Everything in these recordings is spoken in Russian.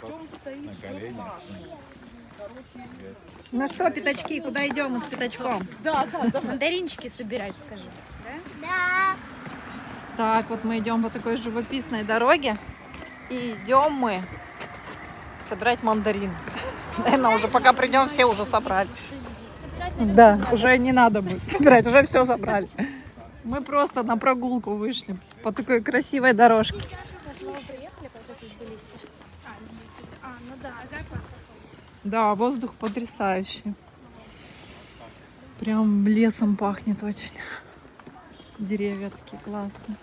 Артем стоит, ждет Машу. Ну что, пятачки, куда идем мы с пятачком? Да, да, да. Мандаринчики собирать, скажи. Так, вот мы идем по такой живописной дороге. И идем мы собирать мандарин. Наверное, уже пока придем, все уже собрали. Да, уже не надо будет собирать, уже все собрали. Мы просто на прогулку вышли по такой красивой дорожке. А, ну да, заклад. Да, воздух потрясающий. Прям лесом пахнет очень. Деревья такие классные.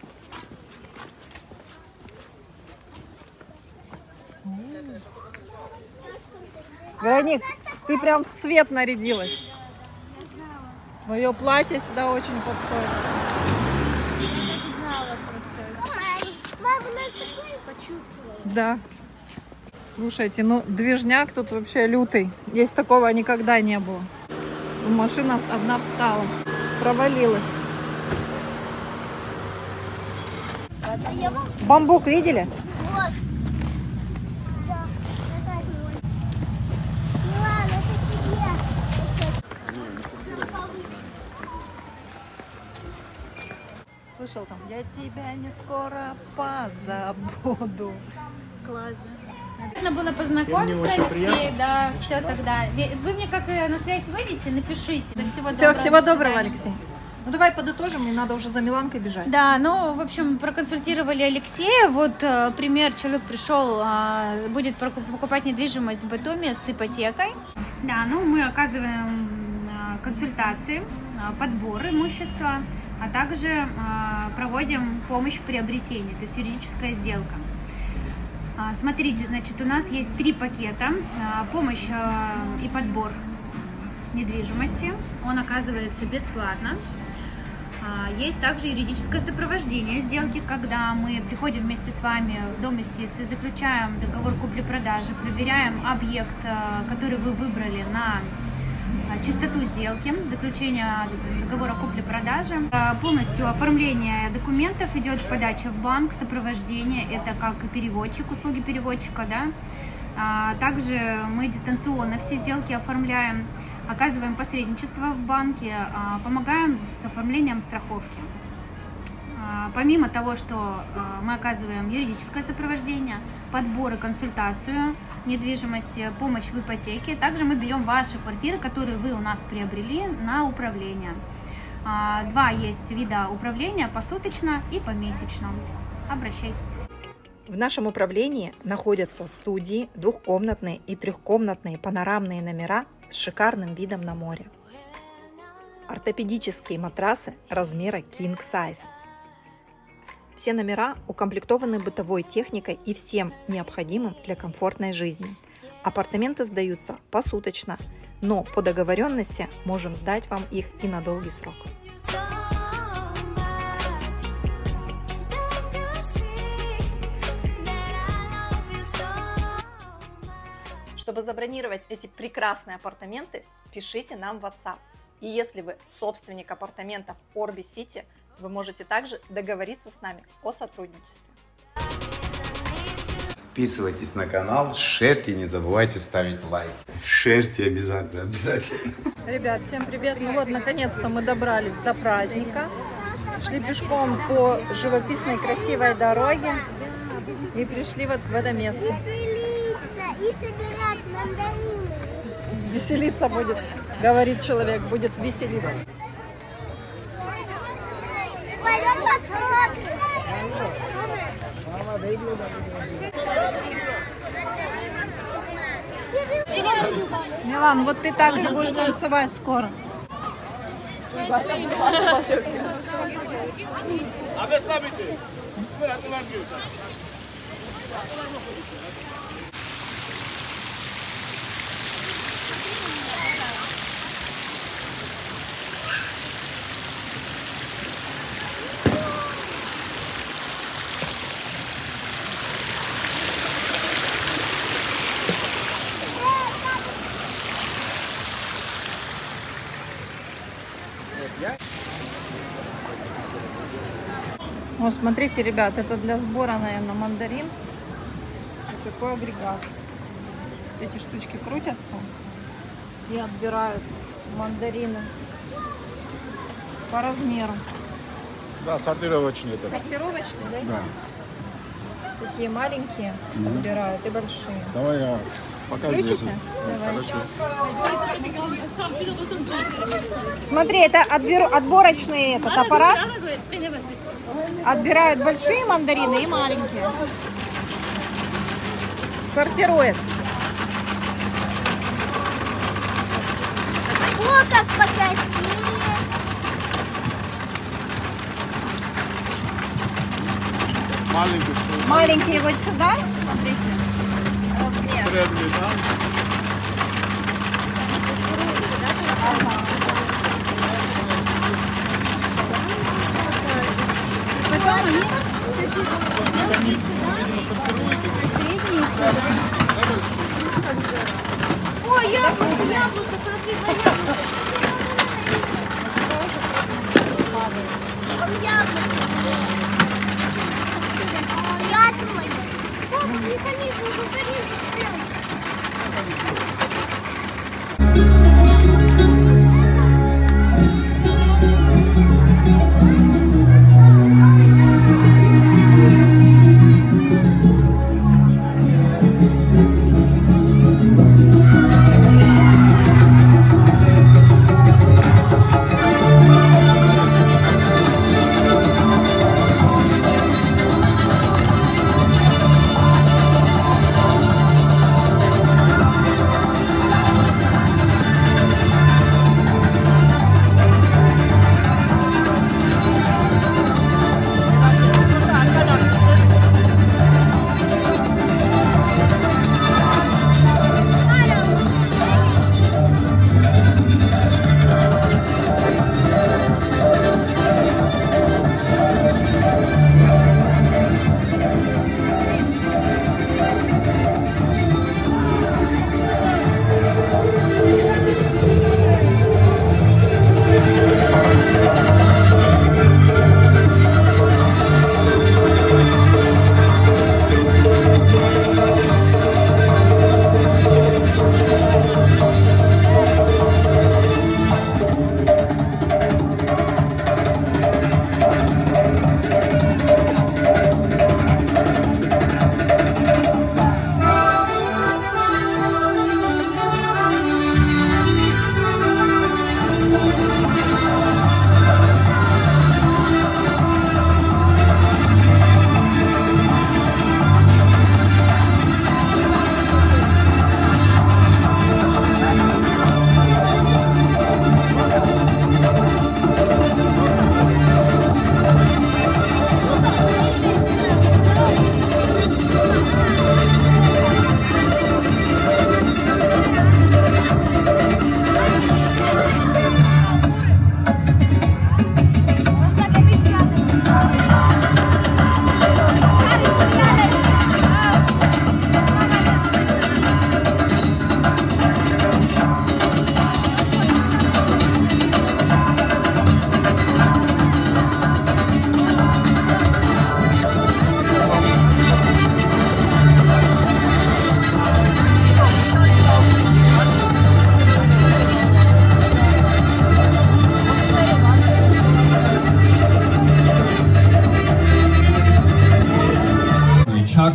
Вероник, ты прям в цвет нарядилась. Твое платье сюда очень подходит. Знала просто. Мама, у нас такой почувствовала. Да. Слушайте, ну движняк тут вообще лютый. Здесь такого никогда не было. Машина одна встала, провалилась. Бамбук видели? Вот. Да. Слышал там, я тебя не скоро позабуду. Классно. Нужно было познакомиться, Алексей, да, все тогда. Вы мне как э, на связь выйдете, напишите. Да, всего Все, доброго, всего до доброго. Алексей. Ну давай подытожим, мне надо уже за Миланкой бежать. Да, ну, в общем, проконсультировали Алексея. Вот э, пример, человек пришел, а, будет покупать недвижимость в Батуми с ипотекой. Да, ну, мы оказываем а, консультации, а, подбор имущества, а также проводим помощь в приобретении, то есть юридическая сделка. А, Смотрите, значит, у нас есть три пакета. А, Помощь а, и подбор недвижимости. Он оказывается бесплатно. Есть также юридическое сопровождение сделки, когда мы приходим вместе с вами в дом юстиции, заключаем договор купли-продажи, проверяем объект, который вы выбрали на чистоту сделки, заключение договора купли-продажи. А, Полностью оформление документов идет подача в банк, сопровождение, это как и переводчик, услуги переводчика, да. А, Также мы дистанционно все сделки оформляем, оказываем посредничество в банке, помогаем с оформлением страховки. А, Помимо того, что а, мы оказываем юридическое сопровождение, подбор и консультацию недвижимости, помощь в ипотеке, также мы берем ваши квартиры, которые вы у нас приобрели на управление. А, Два есть вида управления, посуточно и помесячно. Обращайтесь. В нашем управлении находятся студии, двухкомнатные и трехкомнатные панорамные номера с шикарным видом на море. Ортопедические матрасы размера King Size. Все номера укомплектованы бытовой техникой и всем необходимым для комфортной жизни. Апартаменты сдаются посуточно, но по договоренности можем сдать вам их и на долгий срок. Чтобы забронировать эти прекрасные апартаменты, пишите нам в WhatsApp. И если вы собственник апартаментов Орби Сити, вы можете также договориться с нами о сотрудничестве. Подписывайтесь на канал, шерьте, не забывайте ставить лайк. Шерьте обязательно, обязательно. Ребят, всем привет! Ну вот, наконец-то мы добрались до праздника. Шли пешком по живописной красивой дороге и пришли вот в это место. Веселиться и собирать мандарины. Веселиться будет, говорит человек, будет веселиться. Милан, вот ты так же будешь танцевать скоро. Вот смотрите, ребят, это для сбора, наверное, мандарин. Вот такой агрегат. Эти штучки крутятся и отбирают мандарины по размеру. Да, сортировочный это. Сортировочные, да? Да. Такие маленькие отбирают и большие. Давай я покажу. Включите? если-. Хорошо. Смотри, это отберу, отборочный этот аппарат. Отбирают большие мандарины и маленькие. Сортирует. О, как покатились. Маленький что? Маленькие вот сюда. Смотрите. Размер. Средний, да? О, яблоко, яблоко, смотри, яблоко. Там яблоко. Я твой. Папа, не ходи, не ходи.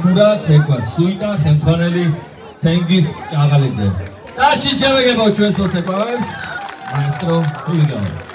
ჩაქურა ცეკვა სუიტა ხელმძღვანელი თენგის ჭაღალიძე ტაში ჩავეგებო ჩვენს მოცეკვავებს მაესტრო ჰილდო Yamo,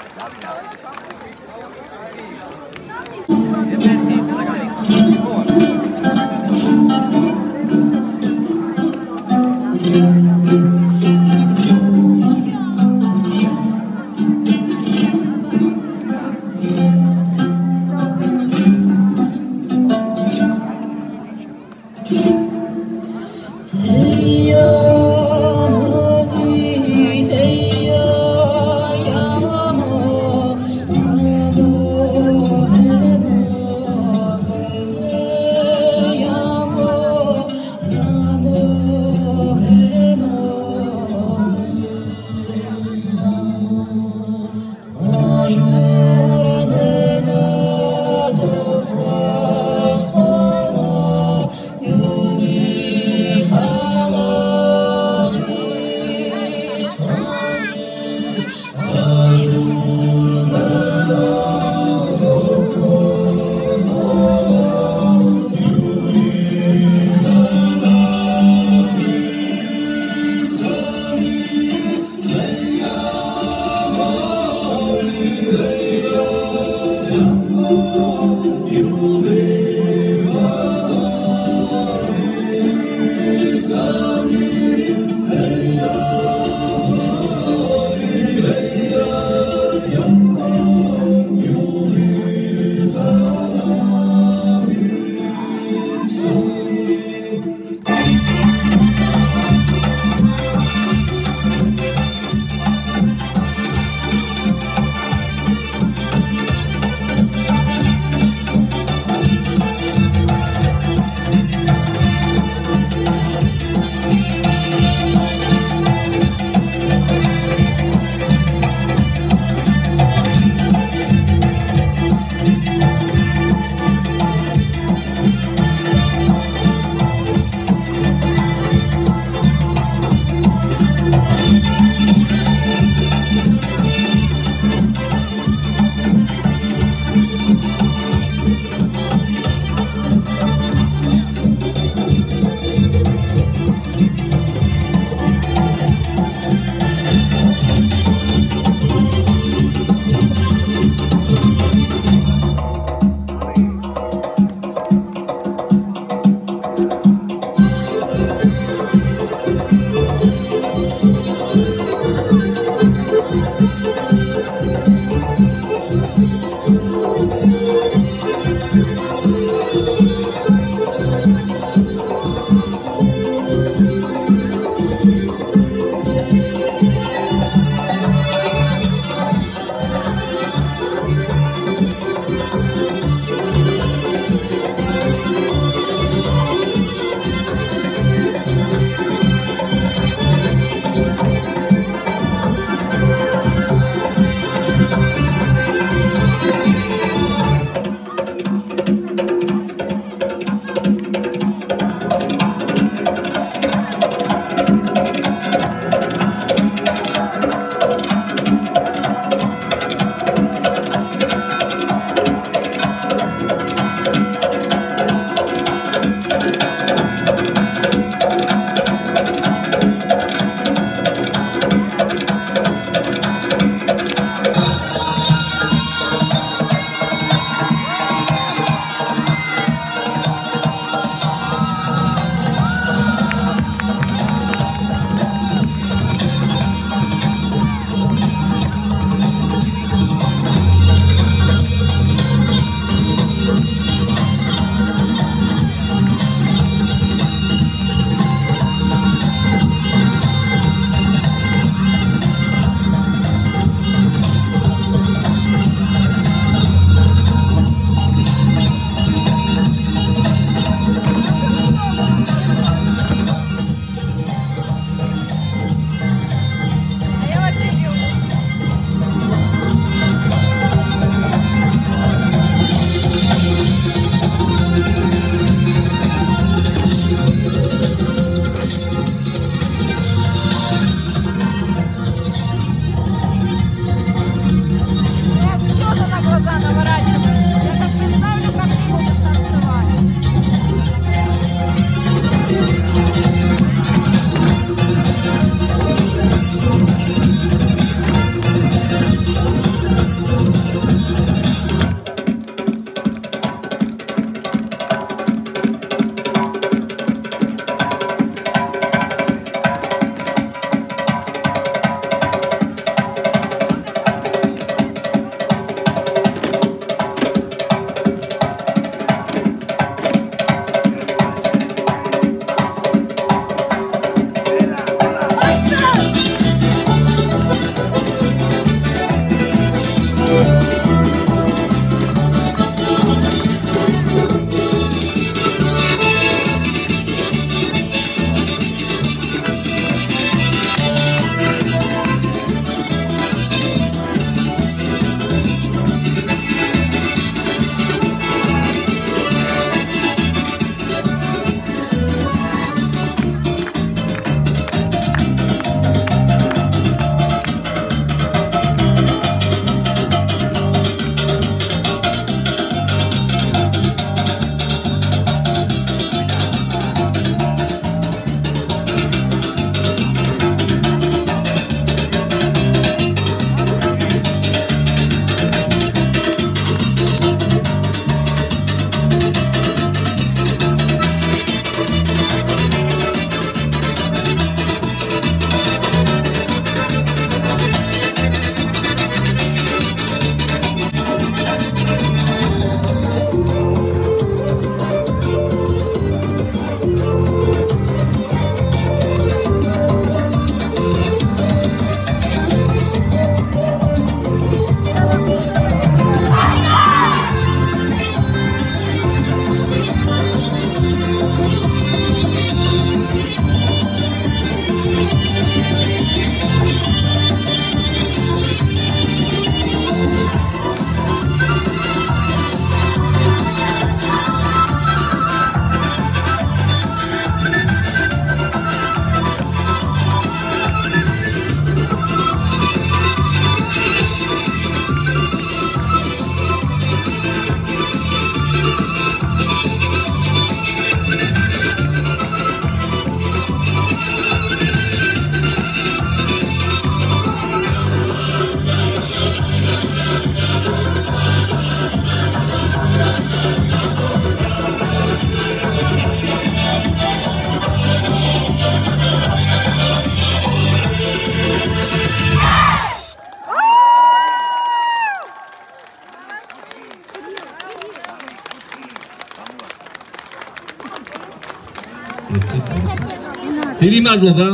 მადლობა.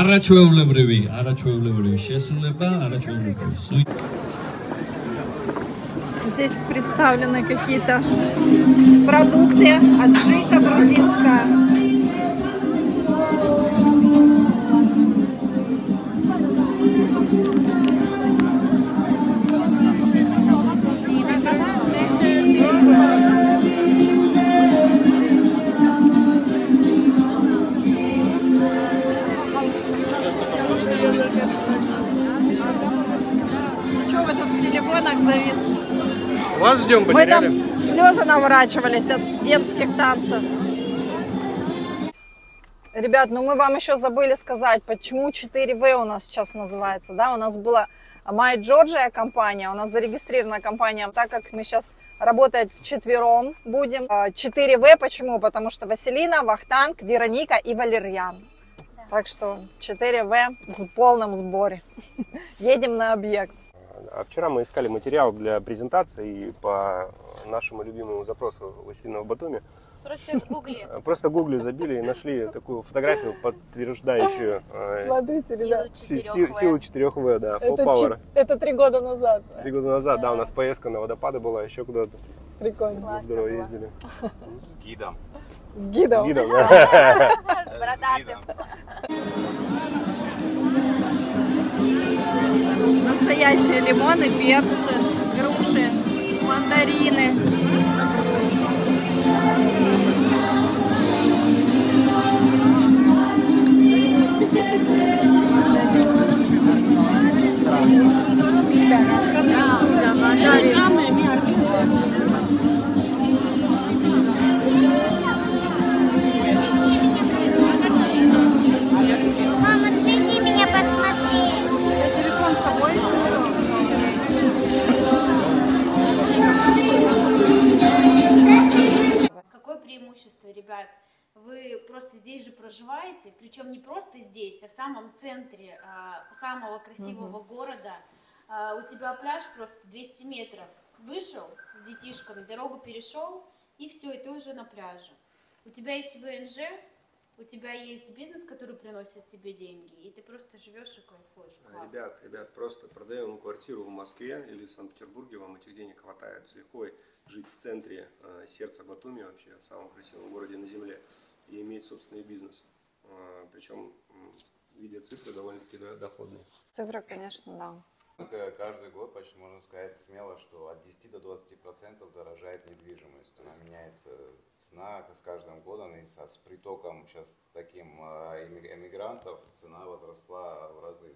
არაჩვეულებრივი, არაჩვეულებრივი შესრულება, არაჩვეულებრივი. სულ Здесь представлены какие-то продукты, отжита грузинская. Вас ждем, Мы там слезы наворачивались от детских танцев. Ребят, ну мы вам еще забыли сказать, почему 4В у нас сейчас называется. Да, у нас была My Georgia компания, у нас зарегистрирована компания, так как мы сейчас работать вчетвером будем. А, 4В почему? Потому что Василина, Вахтанг, Вероника и Валерьян. Так что 4В в полном сборе. Едем на объект. А вчера мы искали материал для презентации по нашему любимому запросу Василина в Батуми. Просто в гугле. Просто в гугле забили и нашли такую фотографию, подтверждающую э, Смотрите, ребят. силу 4В, да, Full Это, Power. это три года назад. Три года назад, да, у нас поездка на водопады была, еще куда-то Прикольно. здорово ездили. С гидом. С гидом. Видом, да. С гидом. Настоящие лимоны, перцы, груши, мандарины. Мама, преимущество, ребят? Вы просто здесь же проживаете, причем не просто здесь, а в самом центре а, самого красивого города. А, у тебя пляж просто 200 метров. Вышел с детишками, дорогу перешел, и все, и ты уже на пляже. У тебя есть ВНЖ, у тебя есть бизнес, который приносит тебе деньги, и ты просто живешь и кайфуешь. Класс. Ребят, ребят, просто продаем квартиру в Москве или в Санкт-Петербурге, вам этих денег хватает. Легко жить в центре э, сердца Батуми, вообще, в самом красивом городе на земле, и иметь собственный бизнес. Э, причем, видя цифры, довольно-таки доходные. Цифры, конечно, да. Э, Каждый год почти можно сказать смело, что от 10 до 20 процентов дорожает недвижимость. То есть меняется цена с каждым годом, и со- с притоком сейчас с таким э, эми- эмигрантов цена возросла в разы.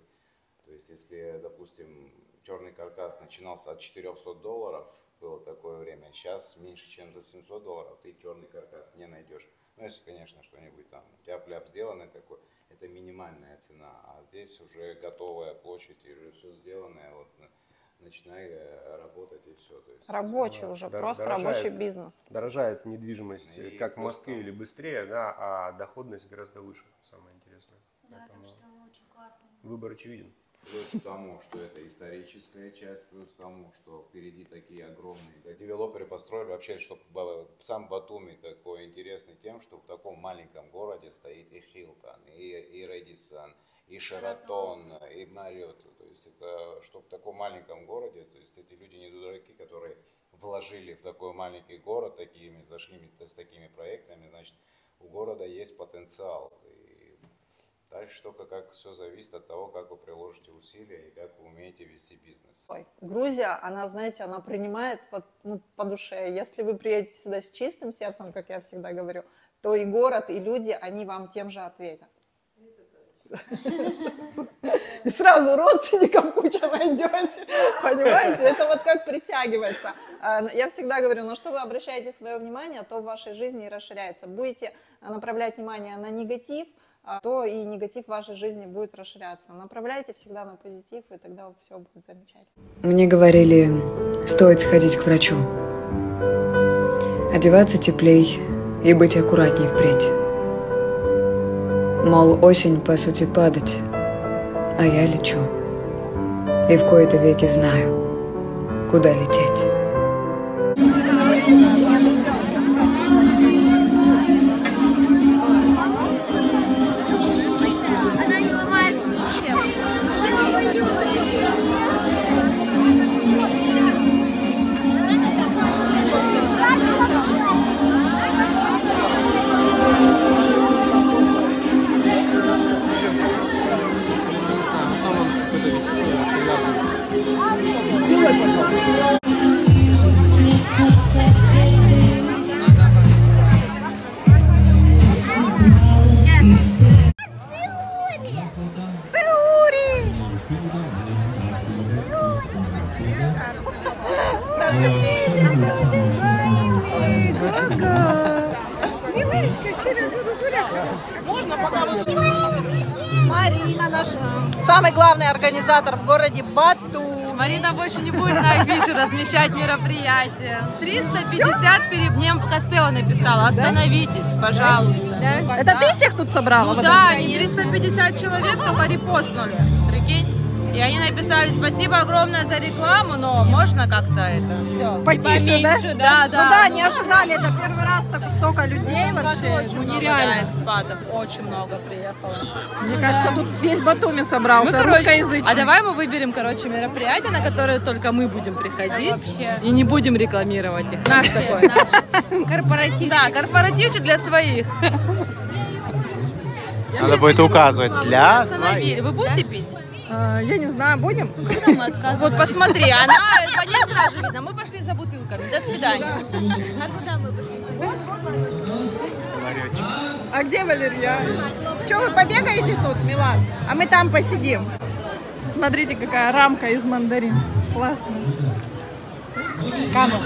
То есть если, допустим, черный каркас начинался от 400 долларов, было такое время, сейчас меньше, чем за 700 долларов ты черный каркас не найдешь. Ну, если, конечно, что-нибудь там тяп-ляп сделанное такое, это минимальная цена, а здесь уже готовая площадь, и уже все сделанное, вот на- начинай э, работать и все. То есть, Рабочий уже, Дор- просто дорожает. рабочий бизнес. Дорожает недвижимость, И как в Москве или быстрее, да, а доходность гораздо выше, самое интересное. Да, так Поэтому что очень классно. Выбор очевиден. Плюс к тому, что это историческая часть, плюс к тому, что впереди такие огромные. Девелоперы построили вообще, чтобы сам Батуми такой интересный тем, что в таком маленьком городе стоит и Хилтон, и, и Редисон, и Шератон, и Мариот. То есть это, что в таком маленьком городе, то есть эти люди не дураки, которые вложили в такой маленький город такими, зашли с такими проектами, значит, у города есть потенциал. Дальше только как все зависит от того, как вы приложите усилия и как вы умеете вести бизнес. Ой, Грузия, она, знаете, она принимает по, ну, по душе. Если вы приедете сюда с чистым сердцем, как я всегда говорю, то и город, и люди, они вам тем же ответят. И сразу родственников куча найдете, понимаете? Это вот как притягивается. А, Я всегда говорю, на что вы обращаете свое внимание, то в вашей жизни и расширяется. Будете направлять внимание на негатив, то и негатив в вашей жизни будет расширяться. Направляйте всегда на позитив, и тогда все будет замечательно. Мне говорили, стоит сходить к врачу. Одеваться теплей и быть аккуратней впредь. Мол, осень, по сути, падать, а я лечу. И в кои-то веки знаю, куда лететь. Больше не будет на афише размещать мероприятия. 350 перед днем Костелло написала. Остановитесь, пожалуйста. Это ты всех тут собрала? Ну Вот да, они 350 человек только репостнули. Прикинь? И они написали, спасибо огромное за рекламу, но можно как-то это все. Потише, да? Да, да. Ну да, не ожидали, это первый раз так столько людей вообще, Очень ну много, нереально. да, экспатов, очень много приехало. Мне кажется, тут весь Батуми собрался, Мы, короче, русскоязычный. а давай мы выберем, короче, мероприятие, на которое только мы будем приходить. Вообще. И не будем рекламировать их. Наш такой. Корпоратив. Да, корпоративчик для своих. Надо будет указывать для Остановили. Вы будете пить? А, Я не знаю, будем? Вот посмотри, она по ней сразу видно. Мы пошли за бутылками. До свидания. А куда мы пошли? А где Валерия? Что, вы побегаете тут, Милан? А мы там посидим. Смотрите, какая рамка из мандарин. Классно. Камера.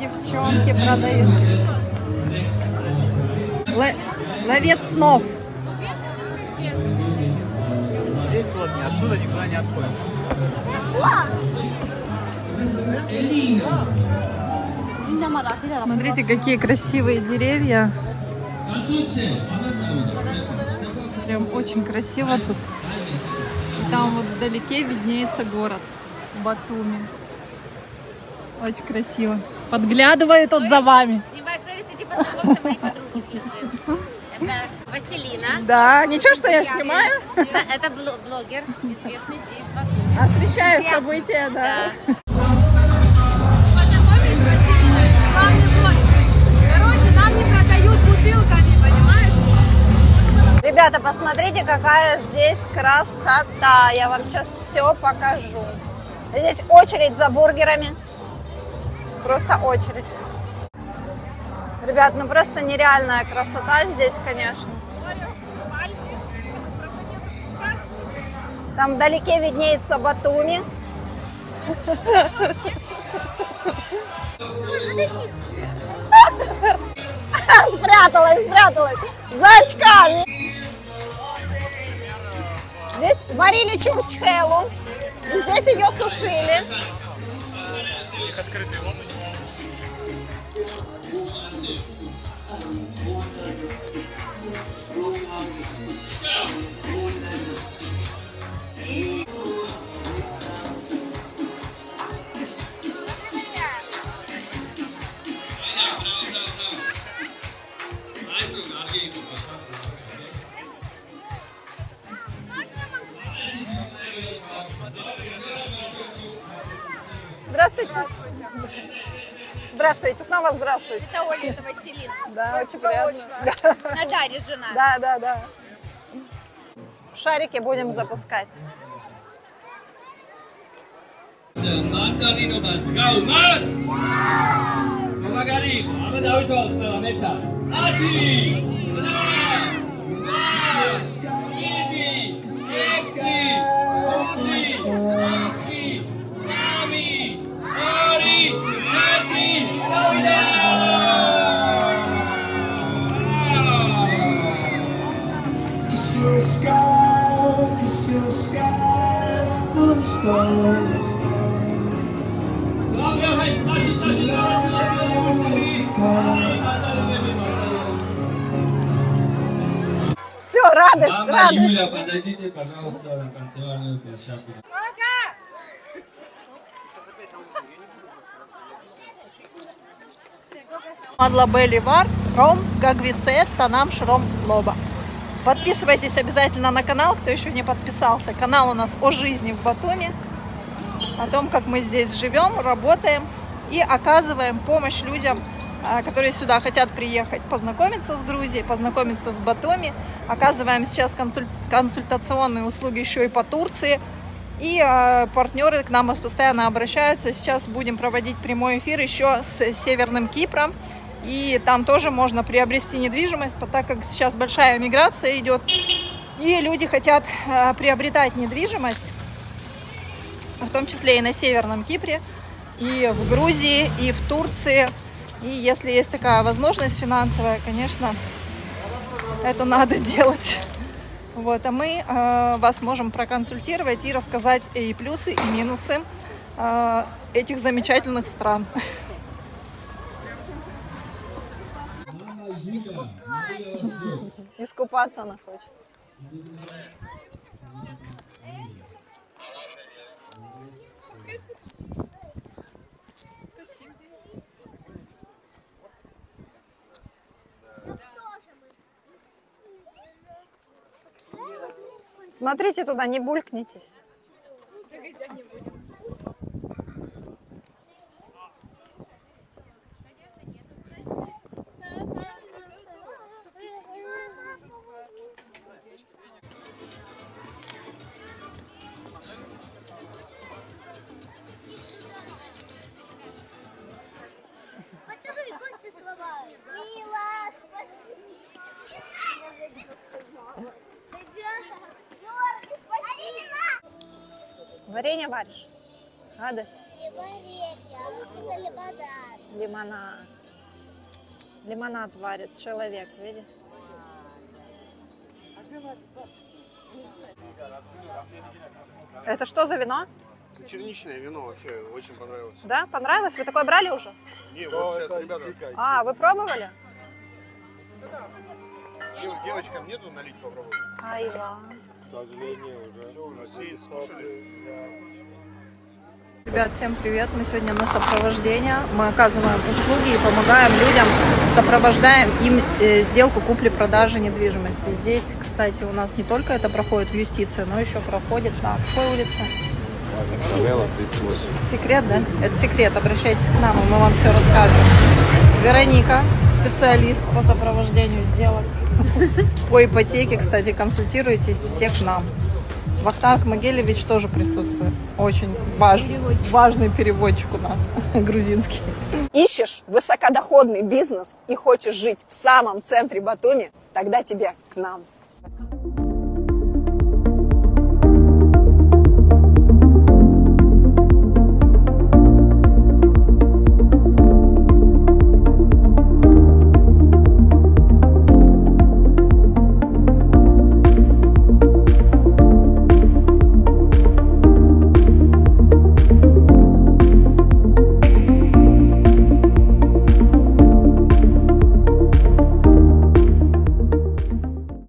Девчонки продают. Ло- Ловец снов. Здесь вот отсюда никуда не отходим. Смотрите, какие красивые деревья. Прям очень красиво тут. Там вот вдалеке виднеется город Батуми. Очень красиво. Подглядываю тут за вами. Димаш, смотри, кстати, познакомься, мои подруги следуют. Это Василина. Да, ничего, что я снимаю. Это бло- блогер, известный здесь в Батуми. Освещаю события, да. Ребята, посмотрите, какая здесь красота. Я вам сейчас все покажу. Здесь очередь за бургерами. Просто очередь. Ребят, ну просто нереальная красота здесь, конечно. Там вдалеке виднеется Батуми. Спряталась, спряталась. За очками. Здесь варили чурчхелу. Здесь ее сушили. Здравствуйте. Здравствуйте, снова здравствуйте. Это Оля, это Василина. Да, очень приятно. На Даре жена. Да, да, да. Шарики будем запускать. Все, радость, Мама радость. Юля, подойдите, пожалуйста, на танцевальную площадку. Мадлабели Вар, Ром, Гагвицет, Танам, Шром, Лоба. Подписывайтесь обязательно на канал, кто еще не подписался. Канал у нас о жизни в Батуми, о том, как мы здесь живем, работаем и оказываем помощь людям, а, которые сюда хотят приехать, познакомиться с Грузией, познакомиться с Батуми. Оказываем сейчас консуль- консультационные услуги еще и по Турции. И э, партнеры к нам постоянно обращаются. Сейчас будем проводить прямой эфир еще с Северным Кипром. И там тоже можно приобрести недвижимость, так как сейчас большая миграция идет И люди хотят э, приобретать недвижимость, в том числе и на Северном Кипре, и в Грузии, и в Турции. И если есть такая возможность финансовая, конечно, это надо делать. Вот, а мы э, вас можем проконсультировать и рассказать и плюсы, и минусы э, этих замечательных стран. Искупаться она хочет. Смотрите туда, не булькнитесь. Поцелуй Варенье варишь? Гадость. Не варенье, а лучше на лимонад. Лимонад. Лимонад варит человек, видишь? Это что за вино? Черничное вино вообще очень понравилось. Да, понравилось? Вы такое брали уже? Не, вот сейчас ребята, А, вы пробовали? дев- девочкам нету налить попробовать? Айва. К сожалению, уже. Ребят, всем привет! Мы сегодня на сопровождение. Мы оказываем услуги и помогаем людям, сопровождаем им э, сделку купли-продажи недвижимости. Здесь, кстати, у нас не только это проходит в юстиции, но еще проходит на какой улице? Секрет, да? Это секрет. Обращайтесь к нам, и мы вам все расскажем. Вероника, специалист по сопровождению сделок. По ипотеке, кстати, консультируйтесь все к нам. Вахтанг Могилевич тоже присутствует. Очень важный, важный переводчик у нас, грузинский. Ищешь высокодоходный бизнес и хочешь жить в самом центре Батуми? Тогда тебе к нам.